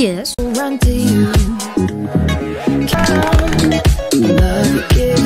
Yes. Run to you. Come, love, again.